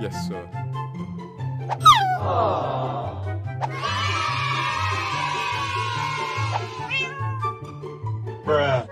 Yes, sir. Bruh.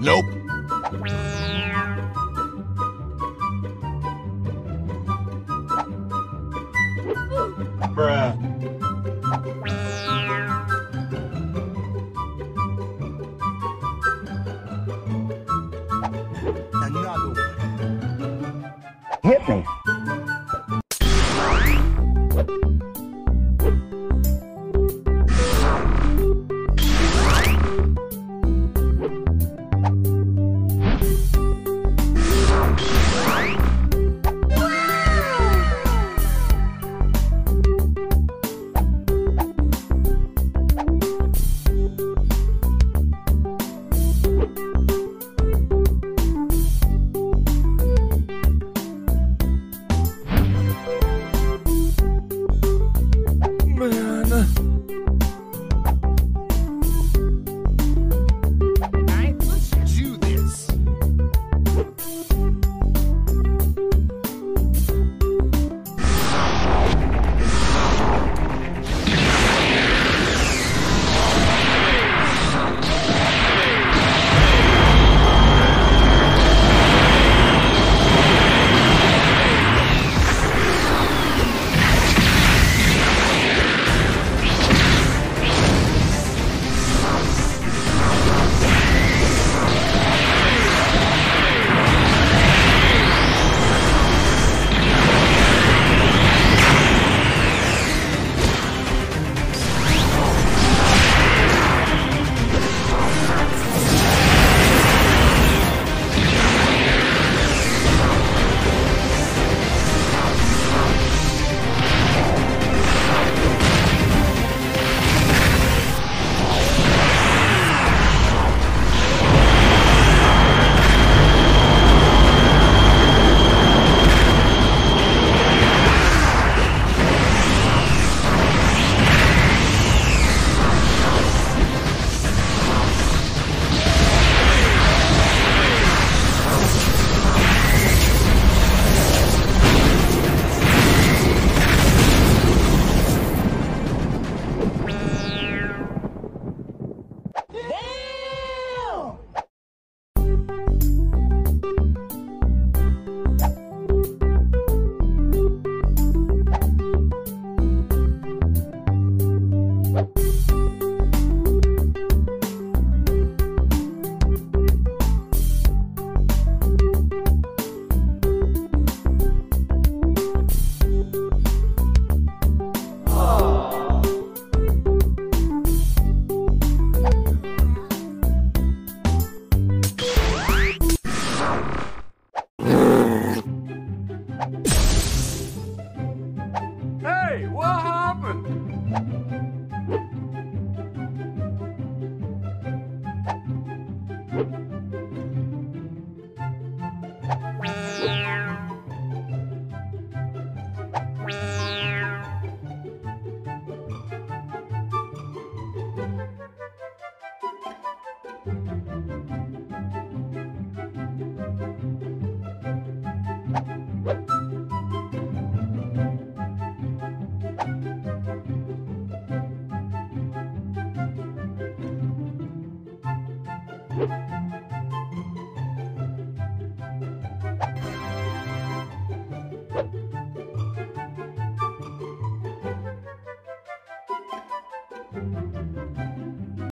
Nope. Bruh. Another one. Hit me. Hey, wow!